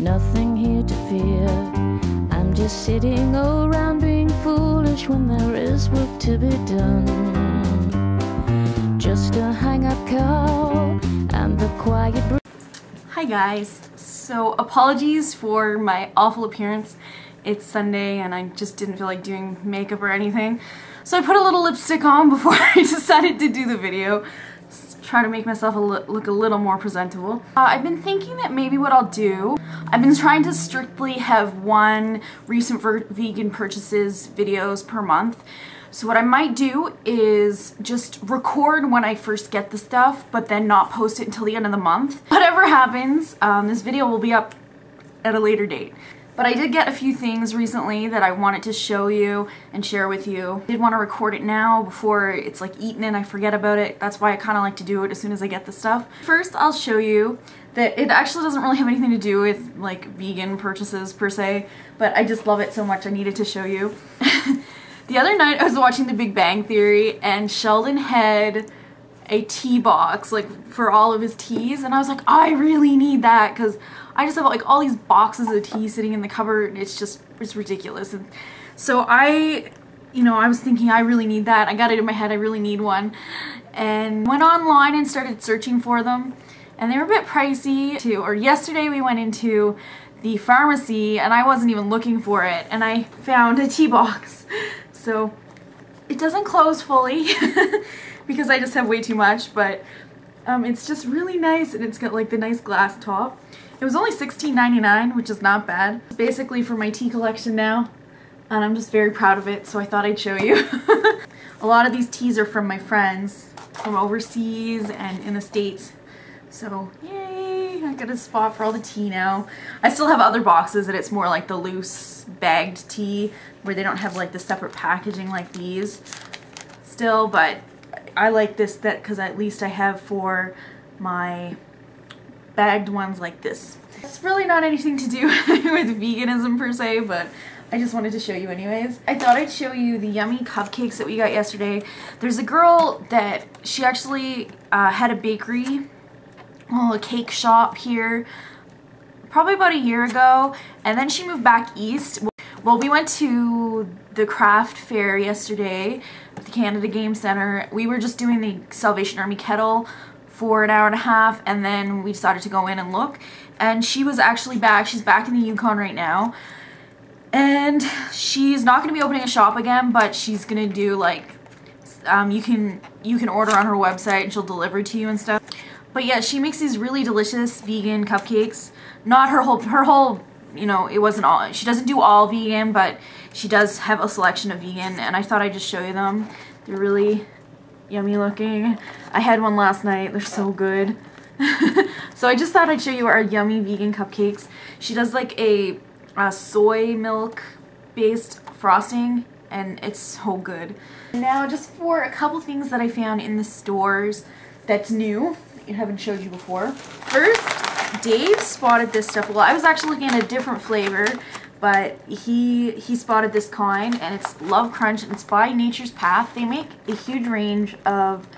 Nothing here to fear. I'm just sitting around being foolish when there is work to be done. Just a hang up call and the quiet. Hi guys. So apologies for my awful appearance. It's Sunday and I just didn't feel like doing makeup or anything. So I put a little lipstick on before I decided to do the video. Try to make myself a look a little more presentable. Uh, I've been thinking that maybe what I'll do, I've been trying to strictly have one recent vegan purchases videos per month. So what I might do is just record when I first get the stuff, but then not post it until the end of the month. Whatever happens, um, this video will be up at a later date. But I did get a few things recently that I wanted to show you and share with you. I did want to record it now before it's like eaten and I forget about it. That's why I kind of like to do it as soon as I get the stuff. First, I'll show you that it actually doesn't really have anything to do with like vegan purchases per se, but I just love it so much I needed to show you. the other night I was watching The Big Bang Theory and Sheldon had a tea box like for all of his teas and I was like I really need that because I just have like all these boxes of tea sitting in the cupboard. It's just, it's ridiculous. And so I, you know, I was thinking I really need that. I got it in my head, I really need one. And went online and started searching for them. And they were a bit pricey too. Or yesterday we went into the pharmacy and I wasn't even looking for it. And I found a tea box. So it doesn't close fully because I just have way too much, but um, it's just really nice and it's got like the nice glass top. It was only $16.99, which is not bad. It's basically for my tea collection now, and I'm just very proud of it, so I thought I'd show you. a lot of these teas are from my friends from overseas and in the States. So, yay, I got a spot for all the tea now. I still have other boxes that it's more like the loose bagged tea where they don't have like the separate packaging like these still, but I like this that because at least I have for my bagged ones like this. It's really not anything to do with veganism per se, but I just wanted to show you anyways. I thought I'd show you the yummy cupcakes that we got yesterday. There's a girl that she actually uh, had a bakery, well, a cake shop here probably about a year ago and then she moved back east. Well, we went to the craft fair yesterday at the Canada Game Center. We were just doing the Salvation Army kettle for an hour and a half and then we decided to go in and look. And she was actually back. She's back in the Yukon right now. And she's not going to be opening a shop again but she's going to do like um, you can you can order on her website and she'll deliver to you and stuff. But yeah she makes these really delicious vegan cupcakes. Not her whole her whole you know it wasn't all she doesn't do all vegan but she does have a selection of vegan and I thought I'd just show you them they're really yummy looking. I had one last night. They're so good. so I just thought I'd show you our yummy vegan cupcakes. She does like a, a soy milk based frosting and it's so good. Now just for a couple things that I found in the stores that's new, I haven't showed you before. First, Dave spotted this stuff. Well, I was actually looking at a different flavor but he he spotted this kind and it's Love Crunch it's by Nature's Path. They make a huge range of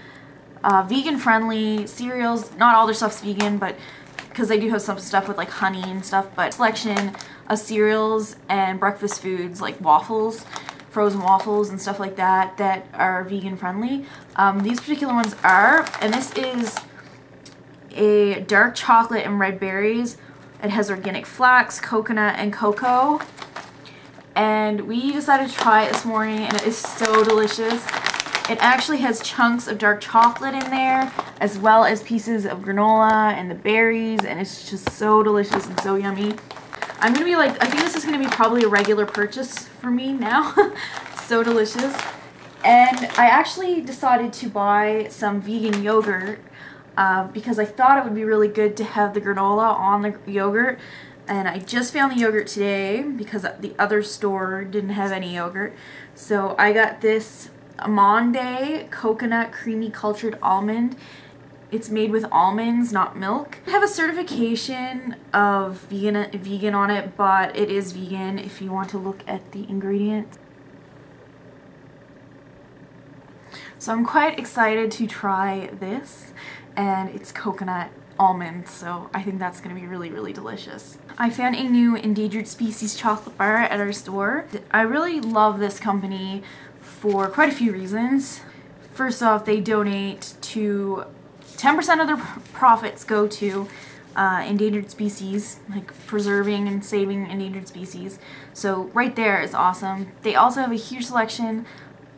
uh, vegan friendly cereals. Not all their stuff's vegan, but because they do have some stuff with like honey and stuff, but selection of cereals and breakfast foods like waffles, frozen waffles and stuff like that that are vegan friendly. Um, these particular ones are, and this is a dark chocolate and red berries it has organic flax, coconut, and cocoa. And we decided to try it this morning and it is so delicious. It actually has chunks of dark chocolate in there as well as pieces of granola and the berries and it's just so delicious and so yummy. I'm going to be like, I think this is going to be probably a regular purchase for me now. so delicious. And I actually decided to buy some vegan yogurt uh, because I thought it would be really good to have the granola on the yogurt. And I just found the yogurt today because the other store didn't have any yogurt. So I got this Amande coconut creamy cultured almond. It's made with almonds not milk. I have a certification of vegan vegan on it but it is vegan if you want to look at the ingredients. So I'm quite excited to try this and it's coconut almond, so I think that's going to be really, really delicious. I found a new endangered species chocolate bar at our store. I really love this company for quite a few reasons. First off, they donate to 10% of their profits go to uh, endangered species, like preserving and saving endangered species. So right there is awesome. They also have a huge selection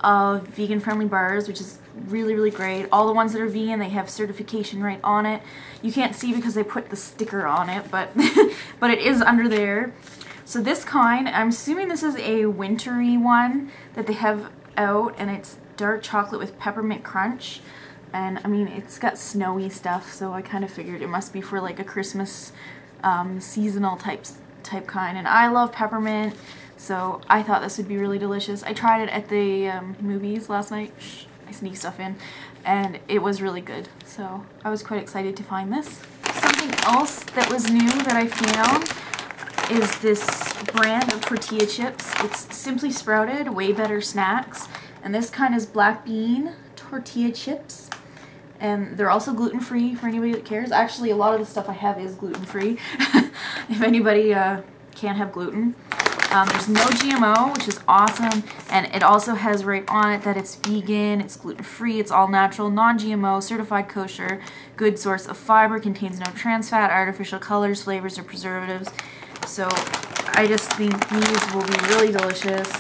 of vegan friendly bars, which is really, really great. All the ones that are vegan, they have certification right on it. You can't see because they put the sticker on it, but, but it is under there. So this kind, I'm assuming this is a wintry one that they have out, and it's dark chocolate with peppermint crunch. And I mean, it's got snowy stuff, so I kind of figured it must be for like a Christmas um, seasonal type, type kind. And I love peppermint, so I thought this would be really delicious. I tried it at the um, movies last night. Shh, I sneak stuff in. And it was really good. So I was quite excited to find this. Something else that was new that I found is this brand of tortilla chips. It's Simply Sprouted Way Better Snacks. And this kind is black bean tortilla chips and they're also gluten-free for anybody that cares. Actually, a lot of the stuff I have is gluten-free, if anybody uh, can't have gluten. Um, there's no GMO, which is awesome, and it also has right on it that it's vegan, it's gluten-free, it's all natural, non-GMO, certified kosher, good source of fiber, contains no trans fat, artificial colors, flavors, or preservatives. So I just think these will be really delicious.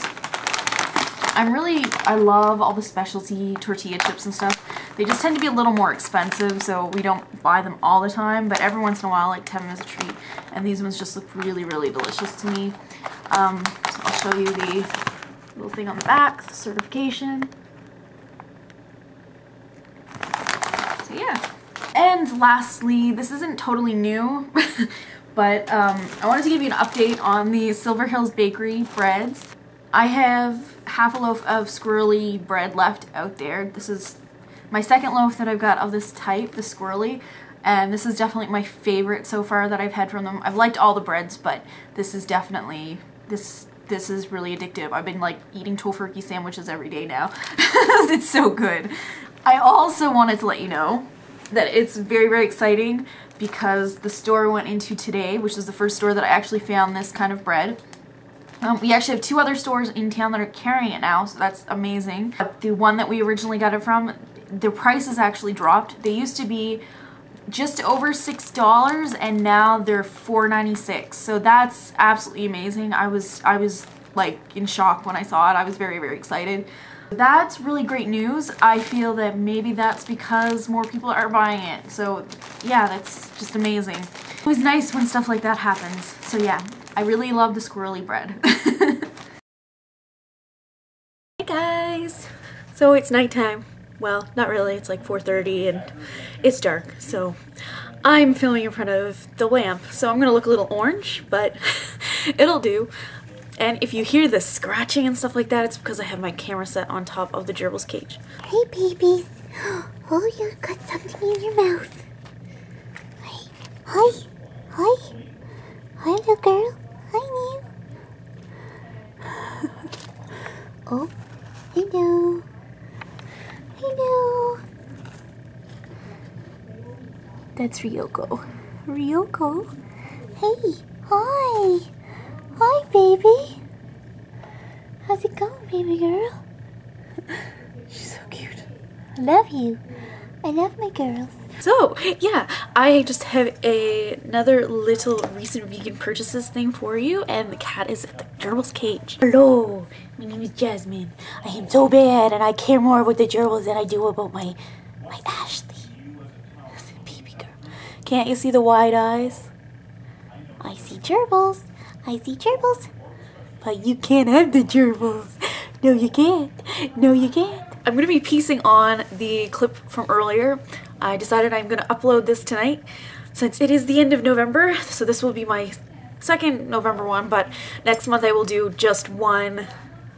I'm really, I love all the specialty tortilla chips and stuff. They just tend to be a little more expensive, so we don't buy them all the time, but every once in a while, like 10 is a treat. And these ones just look really, really delicious to me. Um, so I'll show you the little thing on the back, the certification. So yeah. And lastly, this isn't totally new, but um, I wanted to give you an update on the Silver Hills Bakery breads. I have half a loaf of squirrelly bread left out there. This is my second loaf that I've got of this type, the squirrelly, and this is definitely my favorite so far that I've had from them. I've liked all the breads, but this is definitely, this this is really addictive. I've been like eating Tofurky sandwiches every day now. it's so good. I also wanted to let you know that it's very, very exciting because the store I went into today, which is the first store that I actually found this kind of bread, um, we actually have two other stores in town that are carrying it now, so that's amazing. The one that we originally got it from, the price has actually dropped. They used to be just over six dollars and now they're four ninety six. So that's absolutely amazing. I was I was like in shock when I saw it. I was very very excited. That's really great news. I feel that maybe that's because more people are buying it. So yeah, that's just amazing. It was nice when stuff like that happens. So yeah, I really love the squirrelly bread. hey guys! So it's nighttime well, not really, it's like 4.30 and it's dark, so I'm filming in front of the lamp, so I'm gonna look a little orange, but it'll do. And if you hear the scratching and stuff like that, it's because I have my camera set on top of the gerbil's cage. Hey, babies. Oh, you got something in your mouth. Hi. Hi. Hi, little girl. Hi, Neil. oh, hello. Hello. That's Ryoko. Ryoko? Hey, hi. Hi, baby. How's it going, baby girl? She's so cute. I love you. I love my girls. So, yeah, I just have a, another little recent vegan purchases thing for you, and the cat is at the gerbil's cage. Hello, my name is Jasmine. I am so bad, and I care more about the gerbils than I do about my, my Ashley. Can't you see the wide eyes? I see gerbils. I see gerbils. But you can't have the gerbils. No, you can't. No, you can't. I'm going to be piecing on the clip from earlier. I decided I'm going to upload this tonight since it is the end of November. So this will be my second November one, but next month I will do just one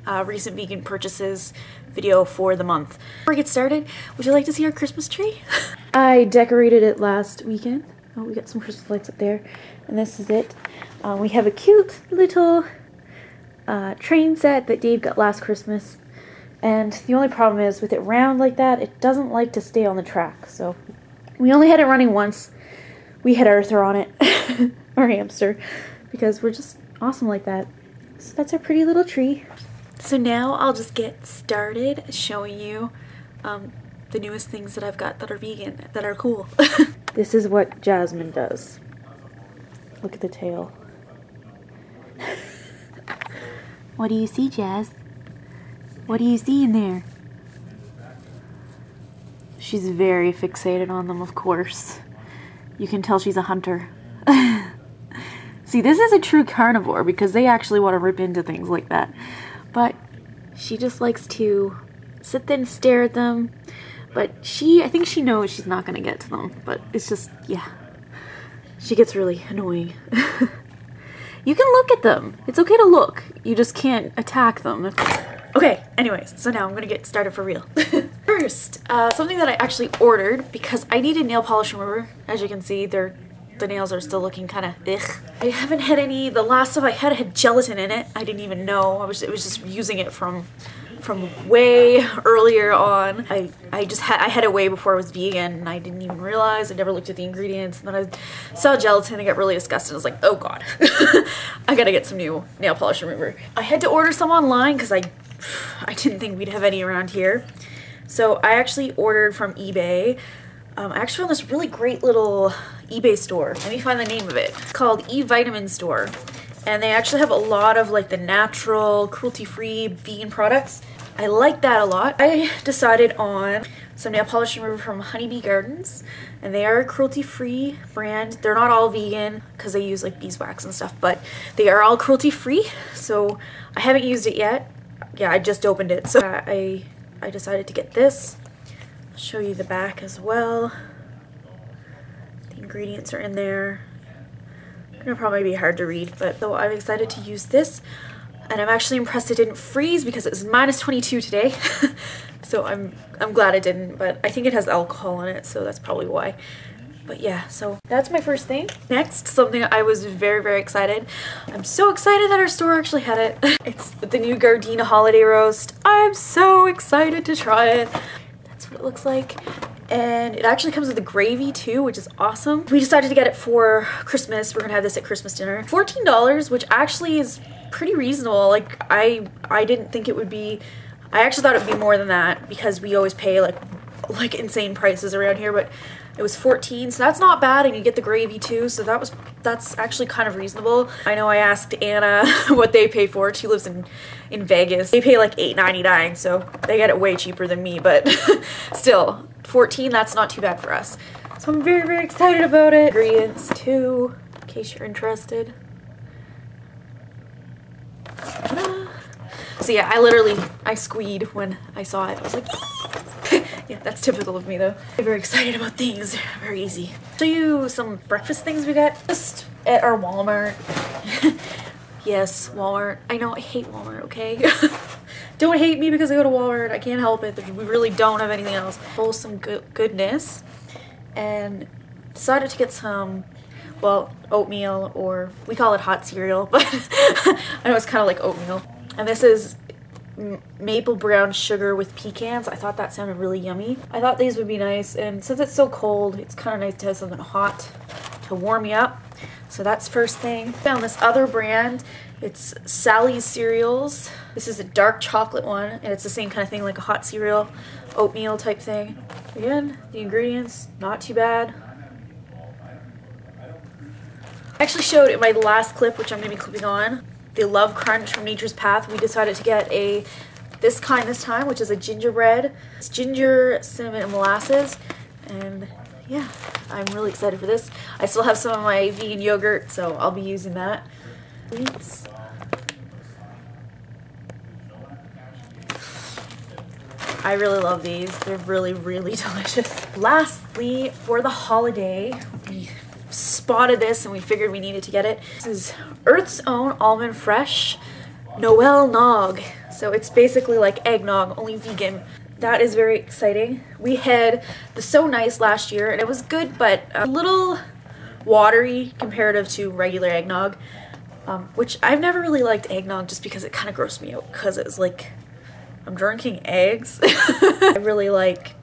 uh, recent vegan purchases video for the month. Before we get started, would you like to see our Christmas tree? I decorated it last weekend. Oh, we got some Christmas lights up there. And this is it. Uh, we have a cute little uh, train set that Dave got last Christmas. And the only problem is with it round like that, it doesn't like to stay on the track. So we only had it running once. we had Arthur on it, our hamster, because we're just awesome like that. So that's our pretty little tree. So now I'll just get started showing you um, the newest things that I've got that are vegan, that are cool. this is what Jasmine does. Look at the tail. what do you see, Jazz? What do you see in there? She's very fixated on them, of course. You can tell she's a hunter. See, this is a true carnivore because they actually want to rip into things like that. But she just likes to sit there and stare at them. But she, I think she knows she's not to get to them. But it's just, yeah. She gets really annoying. you can look at them. It's okay to look. You just can't attack them. Okay, anyways, so now I'm gonna get started for real. First, uh, something that I actually ordered because I needed nail polish remover. As you can see, they're the nails are still looking kind of. I haven't had any, the last stuff I had had gelatin in it. I didn't even know. I was, it was just using it from from way earlier on. I, I just had I had it way before I was vegan and I didn't even realize. I never looked at the ingredients and then I saw gelatin and got really disgusted. I was like, oh god, I gotta get some new nail polish remover. I had to order some online because I I didn't think we'd have any around here. So I actually ordered from eBay. Um, I actually found this really great little eBay store. Let me find the name of it. It's called E-Vitamin Store. And they actually have a lot of like the natural, cruelty-free vegan products. I like that a lot. I decided on some nail polish remover from Honeybee Gardens and they are a cruelty-free brand. They're not all vegan because they use like beeswax and stuff, but they are all cruelty-free. So I haven't used it yet. Yeah, I just opened it. So I, I decided to get this. Show you the back as well. The ingredients are in there. It'll probably be hard to read, but so I'm excited to use this. And I'm actually impressed it didn't freeze because it was minus 22 today. so I'm I'm glad it didn't, but I think it has alcohol in it, so that's probably why. But yeah, so that's my first thing. Next, something I was very, very excited. I'm so excited that our store actually had it. It's the new Gardein Holiday Roast. I'm so excited to try it. Looks like. And it actually comes with a gravy too which is awesome. We decided to get it for christmas. We're gonna have this at christmas dinner. $14 which actually is pretty reasonable. Like i i didn't think it would be i actually thought it would be more than that because we always pay like like insane prices around here but it was 14 so that's not bad and you get the gravy too so that was that's actually kind of reasonable. I know i asked anna what they pay for it. She lives in in vegas. They pay like 8.99 so they get it way cheaper than me but still 14 that's not too bad for us. So i'm very very excited about it. Ingredients too in case you're interested. So yeah i literally i squeed when i saw it. I was like yeah, that's typical of me though. I'm very excited about things. Very easy. Show you some breakfast things we got just at our Walmart. yes, Walmart. I know I hate Walmart, okay? don't hate me because I go to Walmart. I can't help it. We really don't have anything else. Wholesome good goodness. And decided to get some well, oatmeal or we call it hot cereal, but I know it's kind of like oatmeal. And this is maple brown sugar with pecans. I thought that sounded really yummy. I thought these would be nice and since it's so cold it's kind of nice to have something hot to warm you up. So that's first thing. Found this other brand. It's Sally's cereals. This is a dark chocolate one and it's the same kind of thing like a hot cereal oatmeal type thing. Again, the ingredients not too bad. I actually showed in my last clip, which I'm going to be clipping on, the Love Crunch from Nature's Path, we decided to get a this kind this time, which is a gingerbread. It's ginger, cinnamon, and molasses. And yeah, I'm really excited for this. I still have some of my vegan yogurt, so I'll be using that. I really love these. They're really, really delicious. Lastly, for the holiday, we spotted this and we figured we needed to get it. This is Earth's Own Almond Fresh Noel Nog. So it's basically like eggnog, only vegan. That is very exciting. We had the So Nice last year and it was good, but a little watery comparative to regular eggnog. Um, which I've never really liked eggnog just because it kind of grossed me out because it was like I'm drinking eggs. I really like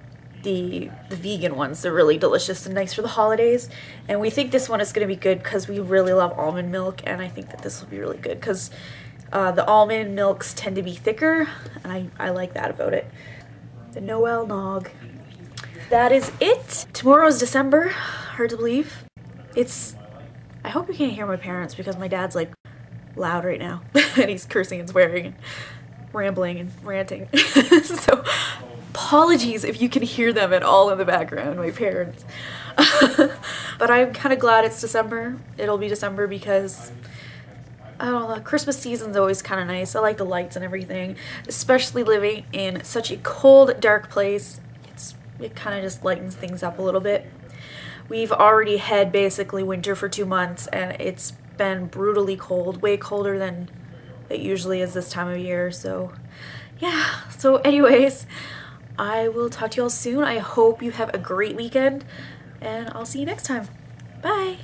the the vegan ones. They're really delicious and nice for the holidays. And we think this one is going to be good because we really love almond milk, and I think that this will be really good because uh, the almond milks tend to be thicker, and I, I like that about it. The Noel Nog. That is it. Tomorrow is December. Hard to believe. It's. I hope you can't hear my parents because my dad's like loud right now, and he's cursing and swearing and rambling and ranting. so apologies if you can hear them at all in the background, my parents. but I'm kind of glad it's December. It'll be December because I don't know, Christmas season's always kind of nice. I like the lights and everything, especially living in such a cold, dark place. It's it kind of just lightens things up a little bit. We've already had basically winter for 2 months and it's been brutally cold, way colder than it usually is this time of year. So, yeah. So anyways, I will talk to you all soon. I hope you have a great weekend and I'll see you next time. Bye.